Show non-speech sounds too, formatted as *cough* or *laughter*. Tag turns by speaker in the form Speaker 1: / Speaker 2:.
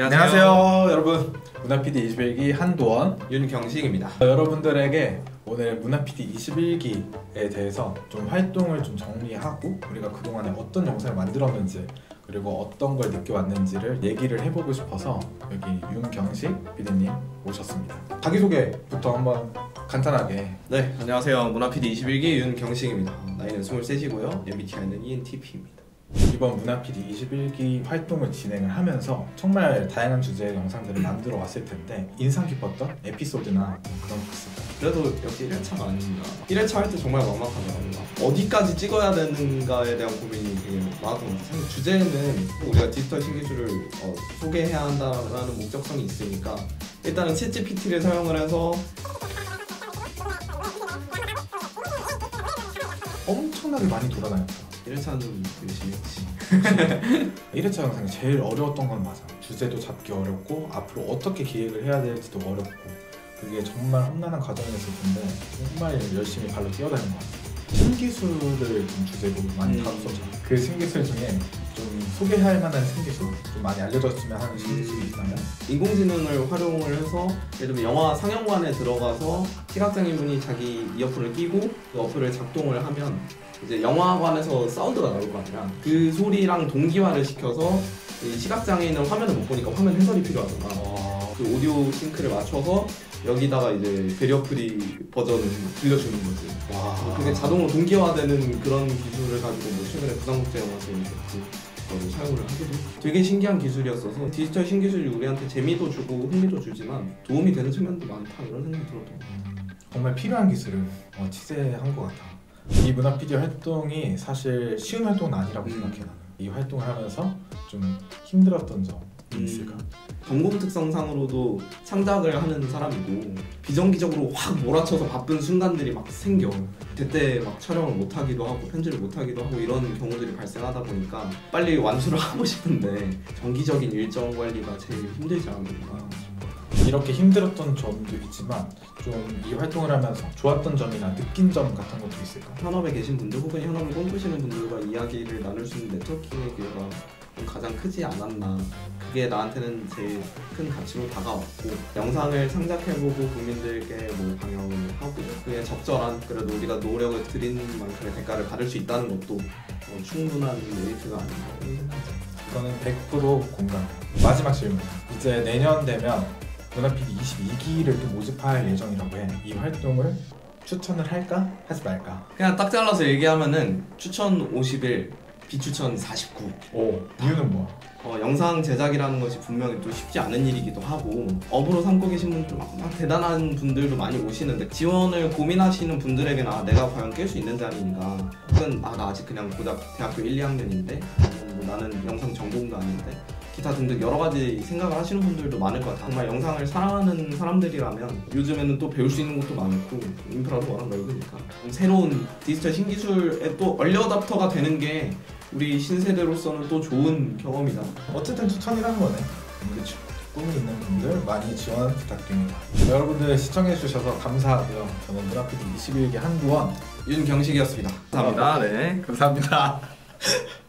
Speaker 1: 안녕하세요, 여러분. 문화PD 21기 한도원
Speaker 2: 윤경식입니다.
Speaker 1: 어, 여러분들에게 오늘 문화PD 21기에 대해서 좀 활동을 좀 정리하고 우리가 그동안에 어떤 영상을 만들었는지 그리고 어떤 걸 느껴왔는지를 얘기를 해보고 싶어서 여기 윤경식 PD님 모셨습니다. 자기소개부터 한번 간단하게
Speaker 2: 네, 안녕하세요. 문화PD 21기 윤경식입니다. 나이는 23이고요. MBTI는 ENTP입니다.
Speaker 1: 이번 문화PD 21기 활동을 진행을 하면서 정말 다양한 주제의 영상들을 만들어 왔을 텐데 인상 깊었던 에피소드나 그런 거 있을까요?
Speaker 2: 그래도 역시 1회차가 아닙니다. 1회차 할 때 정말 막막하더라고요. 어디까지 찍어야 되는가에 대한 고민이 되게 많았던 것 같아요. 사실 주제는 우리가 디지털 신기술을 어, 소개해야 한다는 목적성이 있으니까 일단은 챗GPT를 사용을 해서
Speaker 1: 엄청나게 많이 돌아다녔다.
Speaker 2: 1회차는 좀 열심히 했지.
Speaker 1: 1회차 영상이 제일 어려웠던 건 맞아. 주제도 잡기 어렵고 앞으로 어떻게 기획을 해야 될지도 어렵고 그게 정말 험난한 과정이었을 텐데 정말 열심히 발로 뛰어다닌 것 같아. 신기술을 좀 주제로 많이
Speaker 2: 음.
Speaker 1: 다뤘었잖아. 그 신기술 중에 좀 소개할 만한 신기술, 좀 많이 알려졌으면 하는 신기술이 있다면
Speaker 2: 인공지능을 활용을 해서 예를 들면 영화 상영관에 들어가서 시각장애인분이 자기 이어폰을 끼고 그 어플을 작동을 하면 이제 영화관에서 사운드가 나올 거 아니야 그 소리랑 동기화를 시켜서 이 시각장애인은 화면을 못 보니까 화면 해설이 필요하잖아.
Speaker 1: 어,
Speaker 2: 그 오디오 sync를 맞춰서 여기다가 이제 barrier free 버전을 들려주는 거지.
Speaker 1: 와,
Speaker 2: 그게 자동으로 동기화되는 그런 기술을 가지고 뭐 최근에 부산국제 영화제에서 그거를 사용을 하기도 했고. 되게 신기한 기술이었어서 디지털 신기술이 우리한테 재미도 주고 흥미도 주지만 도움이 되는 측면도 많다 이런 생각이 들었던 것 같아요.
Speaker 1: 음, 정말 필요한 기술을 어, 취재한 것 같아. 이 문화피디 활동이 사실 쉬운 활동은 아니라고
Speaker 2: 음.
Speaker 1: 생각해 나는. 이 활동을 하면서 좀 힘들었던 점이
Speaker 2: 음.
Speaker 1: 있을까?
Speaker 2: 전공 특성상으로도 창작을 하는 사람이고 비정기적으로 확 몰아쳐서 바쁜 순간들이 막 생겨 그때 막 촬영을 못 하기도 하고 편집을 못 하기도 하고 이런 경우들이 발생하다 보니까 빨리 완수를 *laughs* 하고 싶은데 정기적인 일정 관리가 제일 힘들지 않을까
Speaker 1: 이렇게 힘들었던 점도 있지만 좀 이 활동을 하면서 좋았던 점이나 느낀 점 같은 것도 있을까?
Speaker 2: 현업에 계신 분들 혹은 현업을 꿈꾸시는 분들과 이야기를 나눌 수 있는 네트워킹의 기회가 좀 가장 크지 않았나 그게 나한테는 제일 큰 가치로 다가왔고 영상을 창작해보고 국민들께 뭐 방영을 하고 그에 적절한 그래도 우리가 노력을 들인 만큼의 대가를 받을 수 있다는 것도 어, 충분한 메리트가 아닌가 듭니다.
Speaker 1: 저는 100% 공감해요. 마지막 질문. 이제 내년 되면 문화PD 22기를 또 모집할 예정이라고 해. 이 활동을 추천을 할까? 하지 말까?
Speaker 2: 그냥 딱 잘라서 얘기하면은 추천 51 비추천 49
Speaker 1: 오 이유는 뭐야?
Speaker 2: 어, 영상 제작이라는 것이 분명히 또 쉽지 않은 일이기도 하고 업으로 삼고 계신 분들 막, 막 대단한 분들도 많이 오시는데 지원을 고민하시는 분들에게는 아, 내가 과연 깰 수 있는 자리인가 혹은 아, 나 아직 그냥 고등 대학교 1, 2학년인데 뭐 나는 영상 전공도 아닌데 기타 등등 여러 가지 생각을 하시는 분들도 많을 것 같아요 정말 영상을 사랑하는 사람들이라면 요즘에는 또 배울 수 있는 것도 많고 인프라도 워낙 넓으니까 새로운 디지털 신기술에 또 얼리어답터가 되는 게 우리 신세대로서는 또 좋은 경험이다
Speaker 1: 어쨌든 추천이라는 거네. 그렇죠. 꿈이 있는 분들 많이 지원 부탁드립니다. 여러분들 시청해 주셔서 감사하고요. 저는 문화PD 21기 한두원
Speaker 2: 윤경식이었습니다. 감사합니다. 네.
Speaker 1: 감사합니다. *laughs*